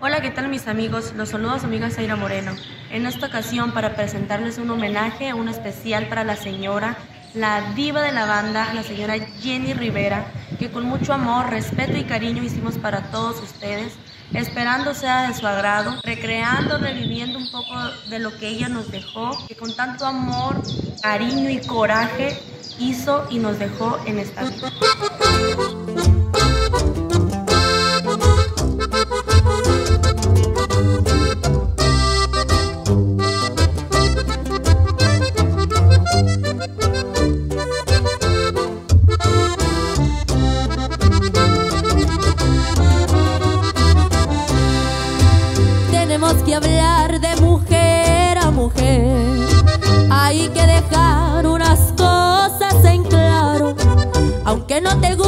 Hola, ¿qué tal mis amigos? Los saludos a su amiga Zaira Moreno. En esta ocasión para presentarles un homenaje, un especial para la señora, la diva de la banda, la señora Jenny Rivera, que con mucho amor, respeto y cariño hicimos para todos ustedes, esperando sea de su agrado, recreando, reviviendo un poco de lo que ella nos dejó, que con tanto amor, cariño y coraje hizo y nos dejó en esta vida.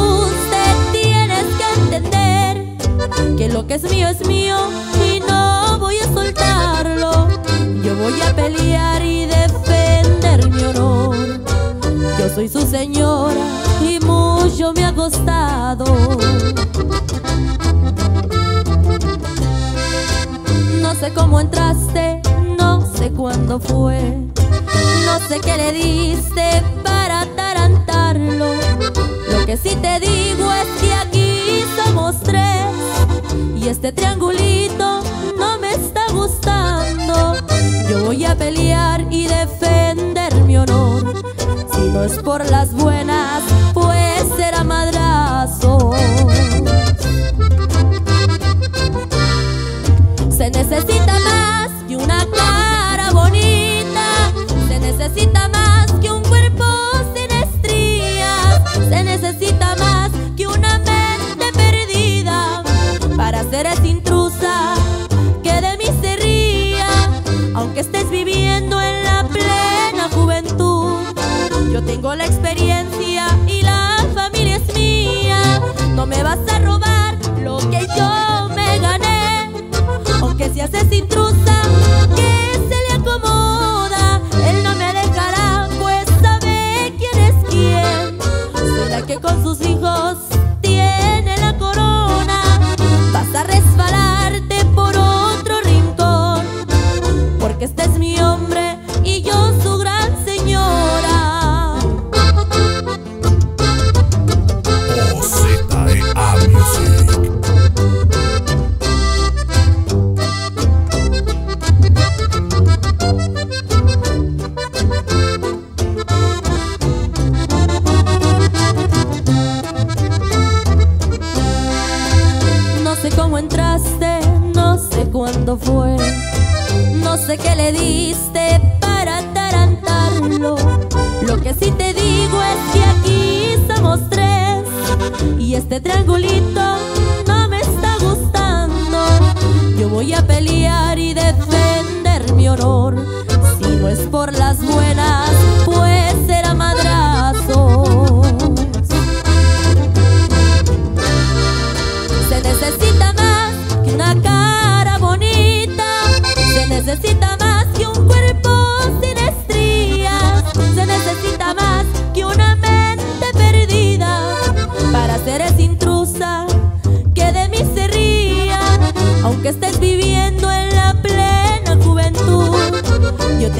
Guste, tienes que entender que lo que es mío es mío y no voy a soltarlo. Yo voy a pelear y defender mi honor. Yo soy su señora y mucho me ha costado. No sé cómo entraste, no sé cuándo fue. No sé qué le diste para que sí te digo es que aquí somos tres. Y este triangulito no me está gustando. Yo voy a pelear y defender mi honor. Si no es por las buenas, pues será madrazo. Se necesita más que una cara bonita. Se necesita más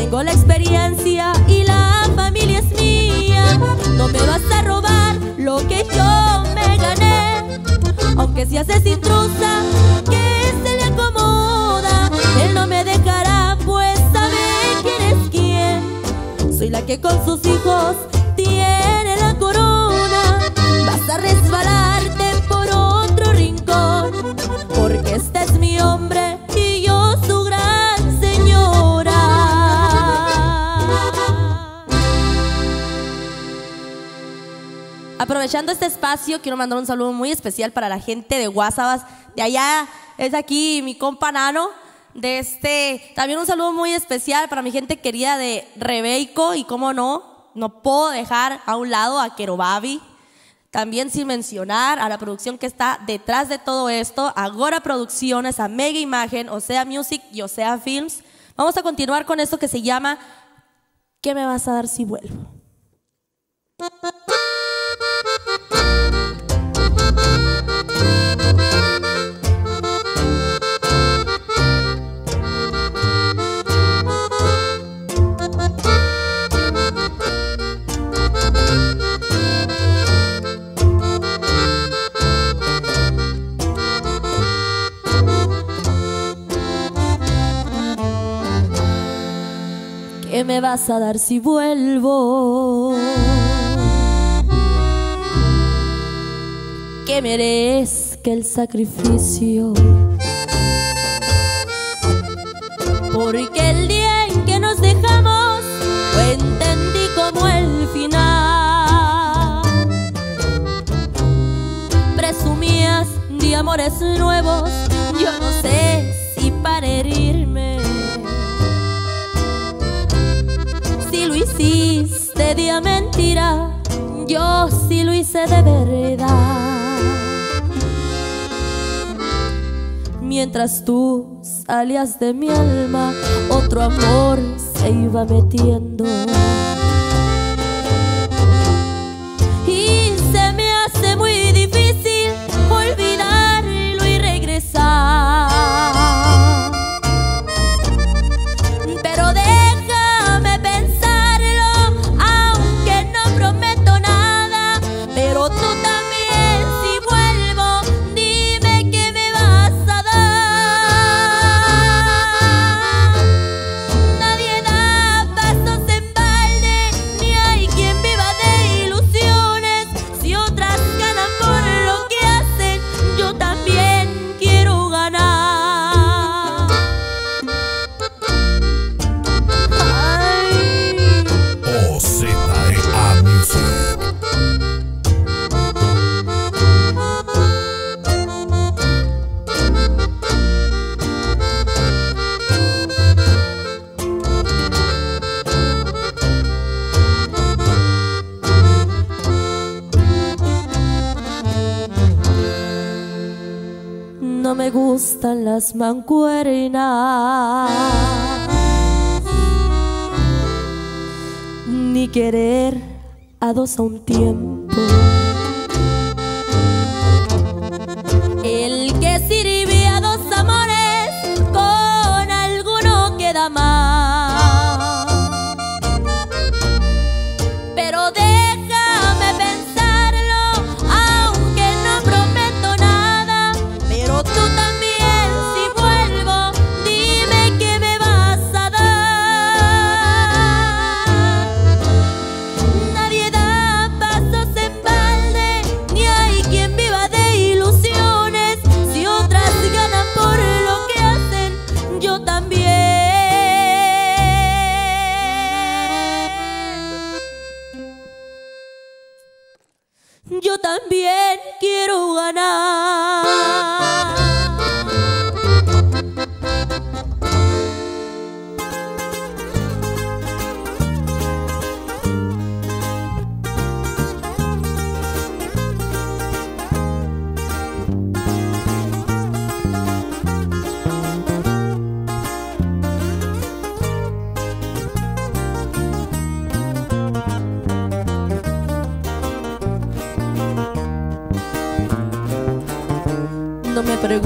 tengo la experiencia y la familia es mía. No me vas a robar lo que yo me gané. Aunque si haces intrusa, que se le acomoda. Él no me dejará, pues sabe quién es quién. Soy la que con sus hijos tiene la corona. Vas a resbalarte Aprovechando este espacio, quiero mandar un saludo muy especial para la gente de Guasabas. De allá es aquí mi compa Nano. De este, también un saludo muy especial para mi gente querida de Rebeico y cómo no, no puedo dejar a un lado a Kerobabi. También sin mencionar a la producción que está detrás de todo esto, a Gora Producciones, a Mega Imagen, Osea Music y Osea Films. Vamos a continuar con esto que se llama ¿Qué me vas a dar si vuelvo? ¿Qué me vas a dar si vuelvo? Que merezca el sacrificio. Porque el día en que nos dejamos lo entendí como el final. Presumías de amores nuevos, yo no sé si para herirme. Hiciste mentira, yo sí lo hice de verdad. Mientras tú salías de mi alma, otro amor se iba metiendo. Ni querer a dos a un tiempo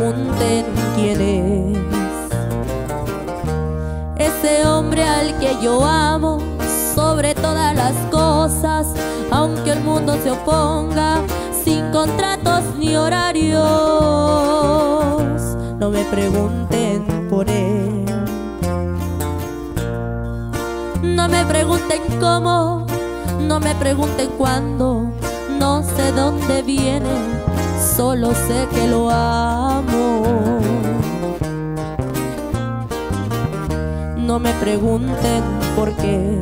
pregunten quién es ese hombre al que yo amo sobre todas las cosas, aunque el mundo se oponga sin contratos ni horarios. No me pregunten por él. No me pregunten cómo, no me pregunten cuándo, no sé dónde viene, solo sé que lo amo. No me pregunten por qué.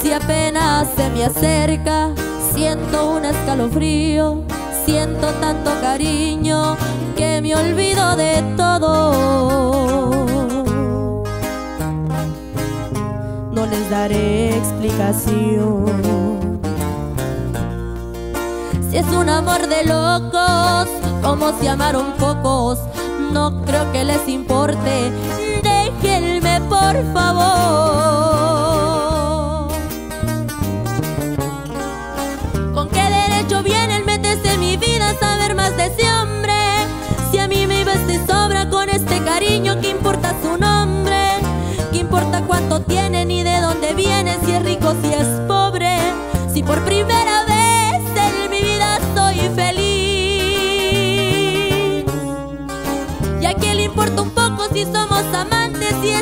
Si apenas se me acerca, siento un escalofrío, siento tanto cariño que me olvido de todo. No les daré explicación. Si es un amor de locos, como se amaron pocos, no creo que les importe. Déjenme por favor.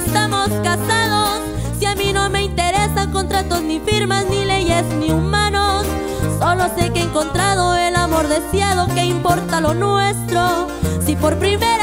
Estamos casados. Si a mí no me interesan contratos ni firmas, ni leyes, ni humanos. Solo sé que he encontrado el amor deseado, que importa lo nuestro. Si por primera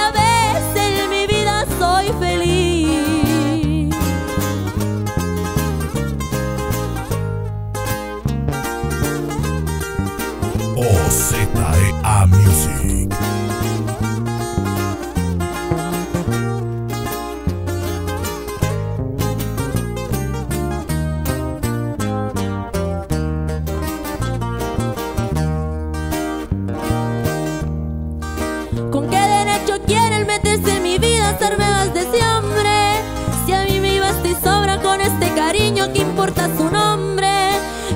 de? Si a mí me basta y sobra con este cariño, ¿qué importa su nombre?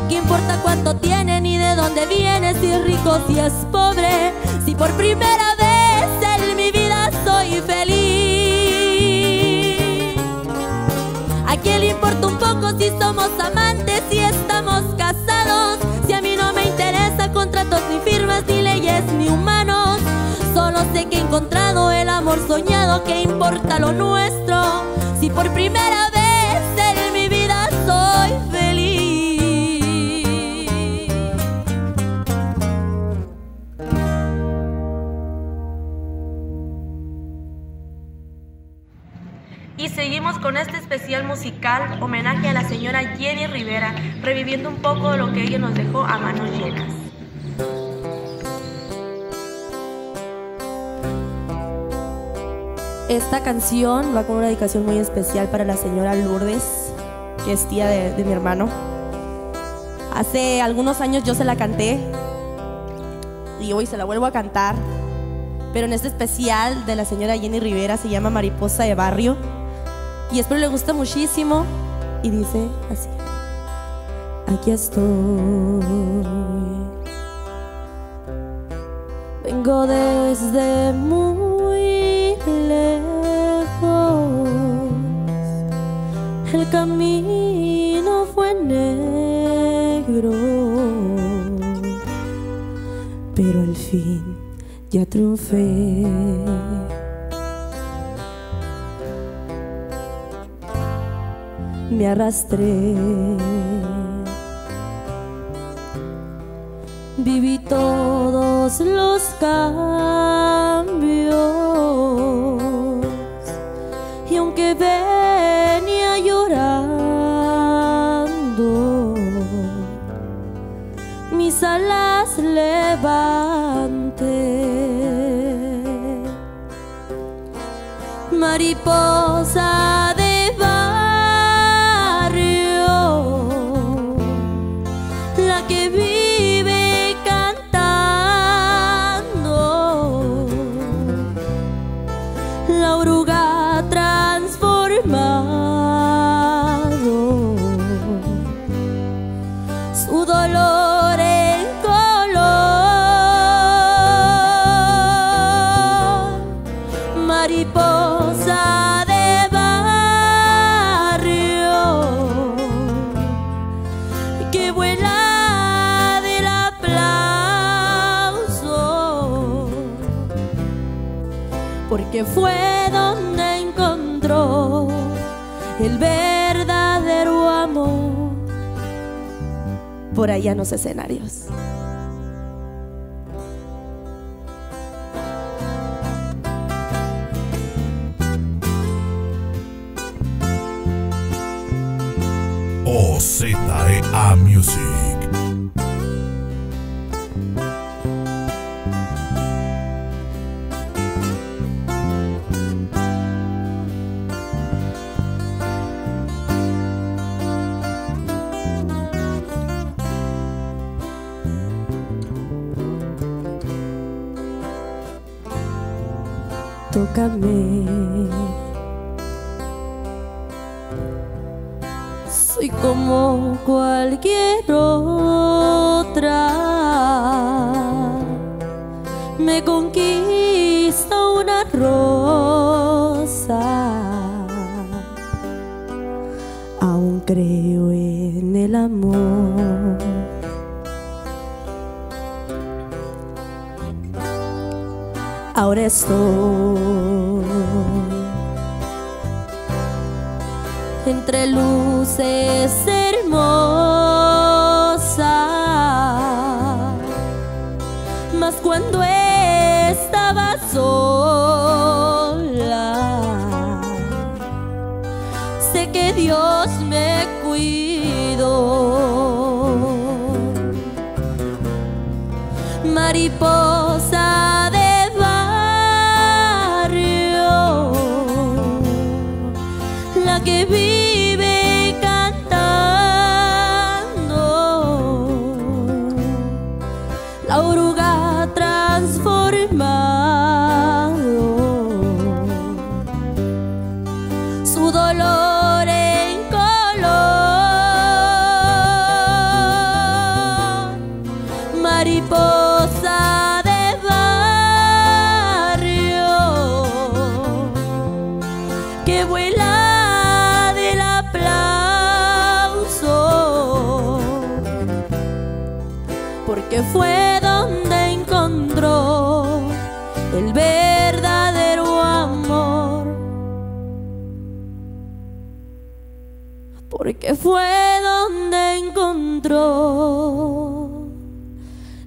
¿Qué importa cuánto tiene ni de dónde viene? Si es rico, si es pobre. Si por primera vez en mi vida soy feliz. ¿A quién le importa un poco si somos amantes, si estamos casados? Si a mí no me interesa contratos ni firmas, ni leyes, ni humanos. Sé que he encontrado el amor soñado, que importa lo nuestro. Si por primera vez en mi vida soy feliz. Y seguimos con este especial musical homenaje a la señora Jenny Rivera, reviviendo un poco de lo que ella nos dejó a manos llenas. Esta canción va con una dedicación muy especial para la señora Lourdes, que es tía de, mi hermano. Hace algunos años yo se la canté y hoy se la vuelvo a cantar, pero en este especial de la señora Jenny Rivera se llama Mariposa de Barrio y espero le guste muchísimo y dice así. Aquí estoy. Vengo desde muy camino fue negro. Pero al fin ya triunfé. Me arrastré. Viví todos los cambios Mariposa que vuela del aplauso, porque fue donde encontró el verdadero amor por allá en los escenarios. Music. Tócame. Soy como cualquier otra. Me conquista una rosa. Aún creo en el amor. Ahora estoy entre luces hermosas. Mas cuando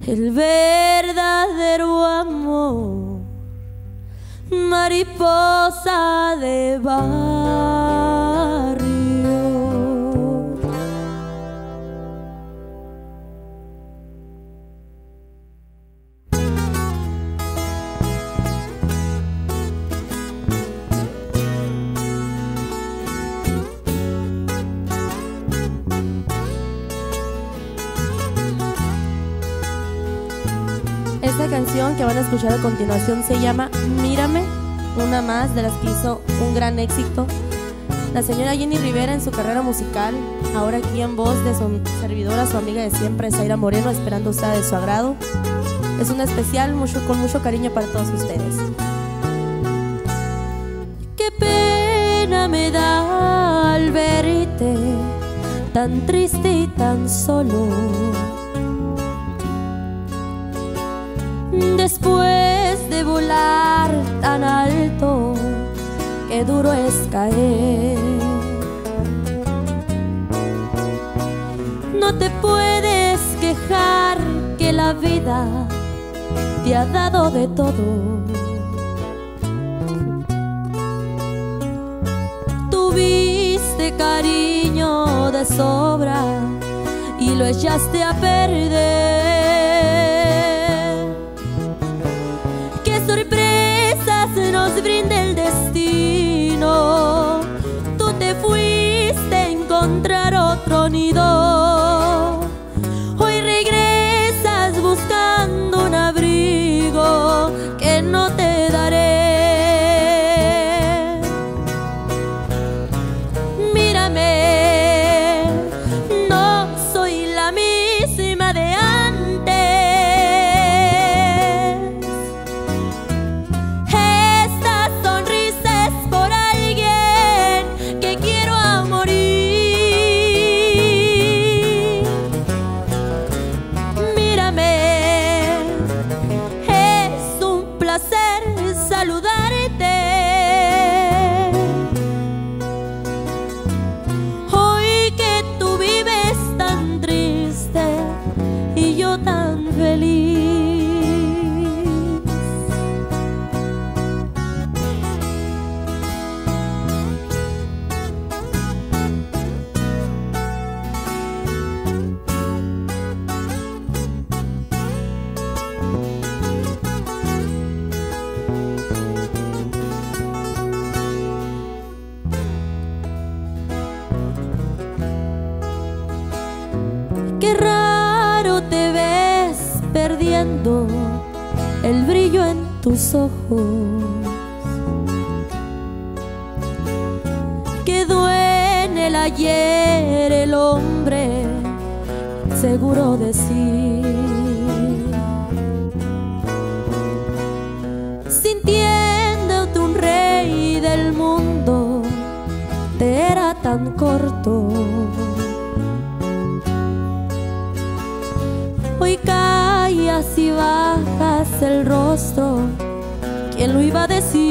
el verdadero amor mariposa de barrio. Canción que van a escuchar a continuación se llama Mírame, una más de las que hizo un gran éxito. La señora Jenny Rivera en su carrera musical, ahora aquí en voz de su servidora, su amiga de siempre, Zaira Moreno, esperando sea de su agrado. Es un especial mucho, con mucho cariño para todos ustedes. Qué pena me da al verte tan triste y tan solo. Después de volar tan alto, qué duro es caer. No te puedes quejar que la vida te ha dado de todo. Tuviste cariño de sobra y lo echaste a perder. Encontrar el brillo en tus ojos. Quedó en el ayer el hombre seguro de sí. Sintiéndote un rey del mundo, te era tan corto. el rostro, ¿quién lo iba a decir?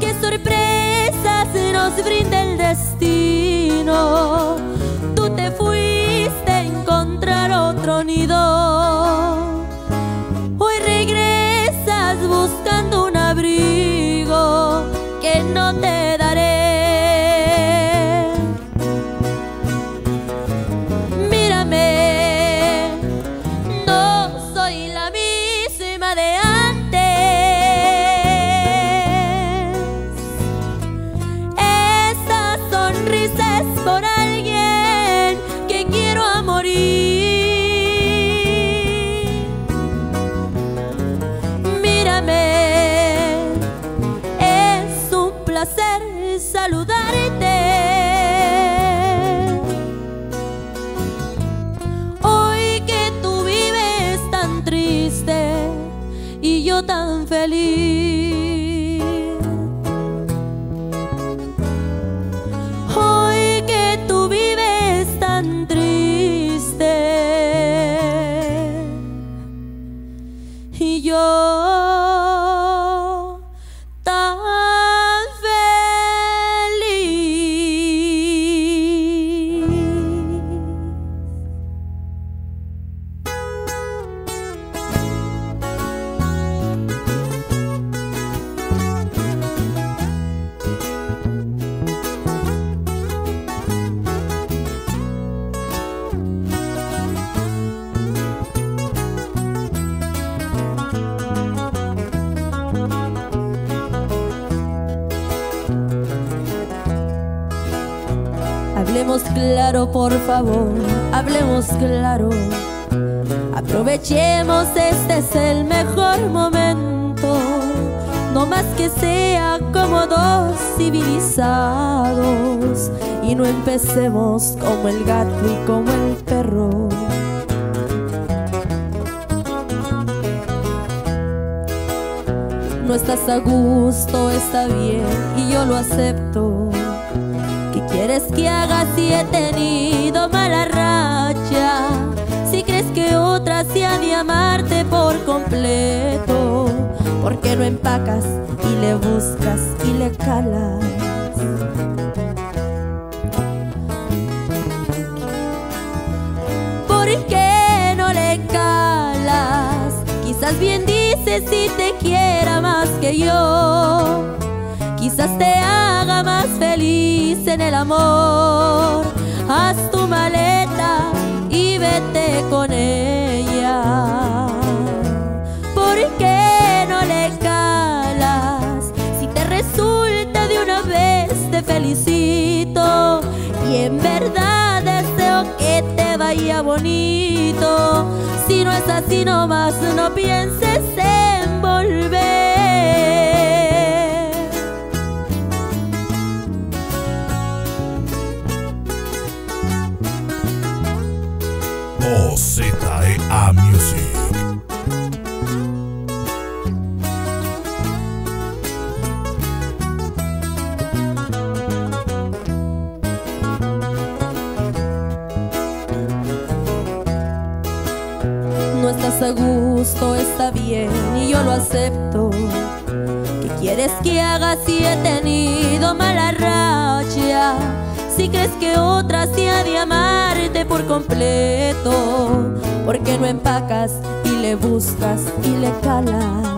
¿Qué sorpresas nos brinda el destino? Tú te fuiste a encontrar otro nido. Tan feliz. Por favor, hablemos claro. Aprovechemos, este es el mejor momento. No más que sea como dos civilizados. Y no empecemos como el gato y como el perro. No estás a gusto, está bien, y yo lo acepto. ¿Qué quieres que haga si he tenido mala racha? Si crees que otra se ha de amarte por completo, ¿por qué no empacas y le buscas y le calas? ¿Por qué no le calas? Quizás bien dices si te quiera más que yo. Quizás te haga más feliz en el amor. Haz tu maleta y vete con ella. ¿Por qué no le calas? Si te resulta de una vez te felicito y en verdad deseo que te vaya bonito. Si no es así nomás no pienses en volver. Gusto, está bien y yo lo acepto. ¿Qué quieres que haga si he tenido mala racha? Si crees que otra se ha de amarte por completo, ¿por qué no empacas y le buscas y le calas?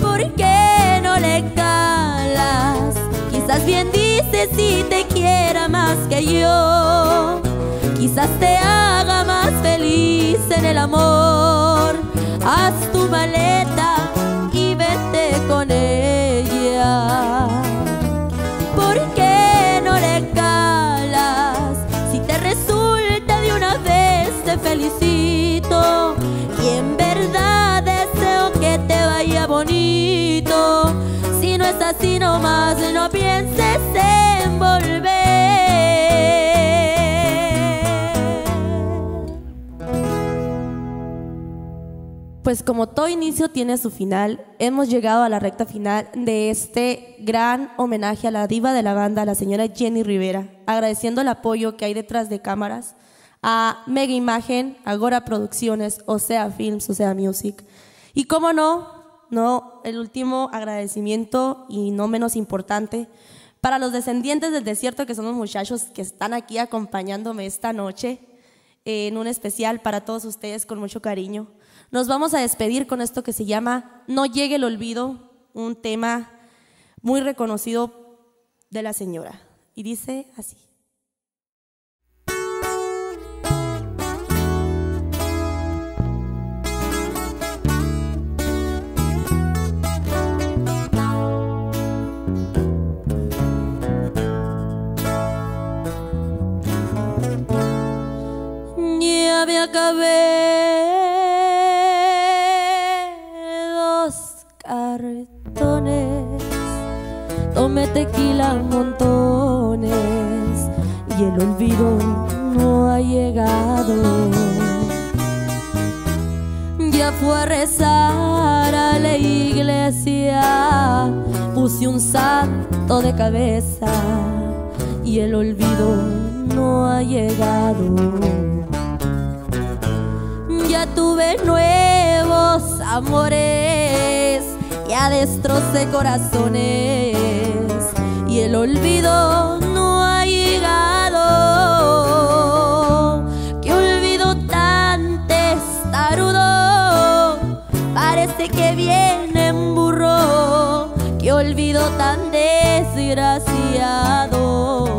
¿Por qué no le calas? Quizás bien dices si te quiera más que yo. Quizás te haga más feliz en el amor. Haz tu maleta y vete con ella. ¿Por qué no le calas? Si te resulta de una vez te felicito y en verdad deseo que te vaya bonito. Si no es así nomás, no Pues como todo inicio tiene su final, hemos llegado a la recta final de este gran homenaje a la diva de la banda, la señora Jenny Rivera, agradeciendo el apoyo que hay detrás de cámaras a Mega Imagen, Agora Producciones, Osea Films, Osea Music. Y cómo no, no el último agradecimiento y no menos importante para los descendientes del desierto que son los muchachos que están aquí acompañándome esta noche en un especial para todos ustedes con mucho cariño. Nos vamos a despedir con esto que se llama No llegue el olvido, un tema muy reconocido de la señora. Y dice así. Ya me acabé tequila montones y el olvido no ha llegado. Ya fue a rezar a la iglesia, puse un santo de cabeza y el olvido no ha llegado. Ya tuve nuevos amores, ya destrocé corazones y el olvido no ha llegado. Qué olvido tan testarudo, parece que viene en burro. Qué olvido tan desgraciado.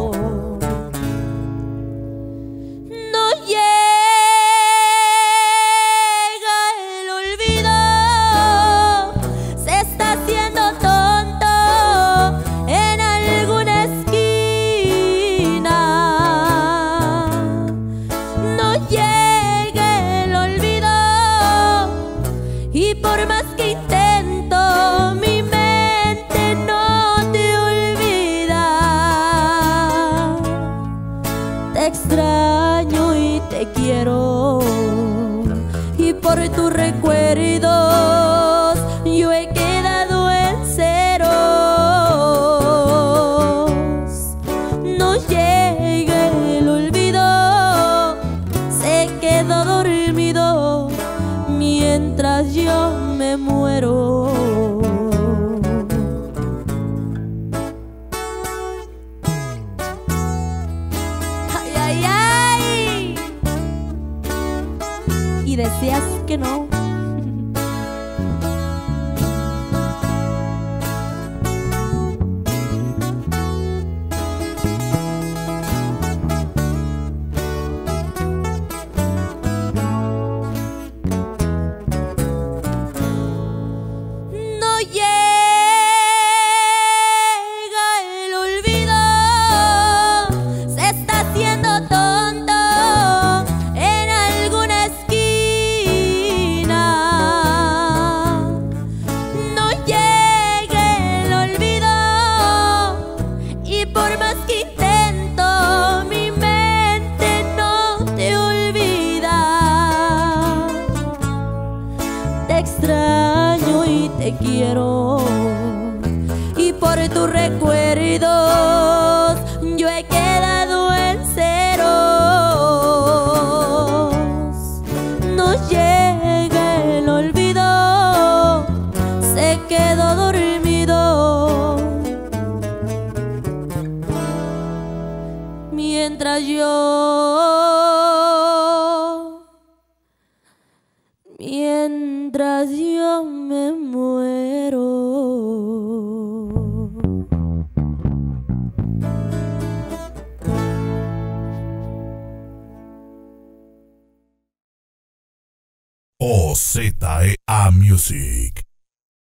Y